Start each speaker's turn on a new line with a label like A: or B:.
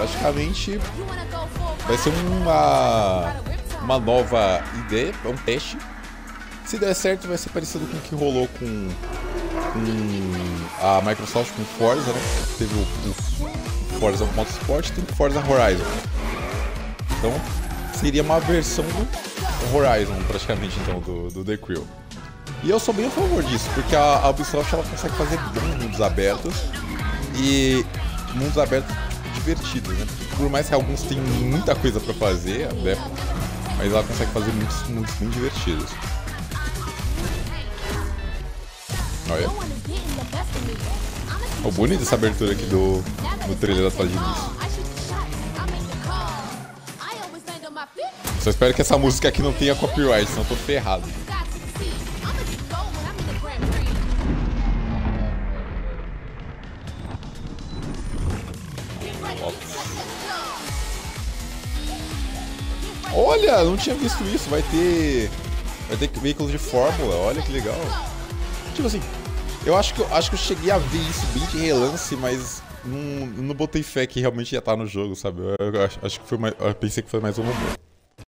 A: praticamente vai ser uma, uma nova ideia, é um teste. Se der certo, vai ser parecido com o que rolou com, com a Microsoft com Forza, né? Teve o, o Forza Motorsport, tem o Forza Horizon. Então, seria uma versão do Horizon, praticamente, então, do, do The Crew. E eu sou bem a favor disso, porque a, a Ubisoft ela consegue fazer bons mundos abertos e mundos abertos divertidos, né? Por mais que alguns tenham muita coisa para fazer, né? mas ela consegue fazer muitos mundos bem divertidos. Olha. Oh, bonito essa abertura aqui do, do trailer da tela de início. Só espero que essa música aqui não tenha copyright, senão eu tô ferrado. Olha, não tinha visto isso. Vai ter. Vai ter veículos de fórmula. Olha que legal. Tipo assim, eu acho que eu acho que eu cheguei a ver isso bem de relance, mas não, não botei fé que realmente ia estar no jogo, sabe? Eu, eu acho, acho, que foi mais, eu pensei que foi mais um rumor.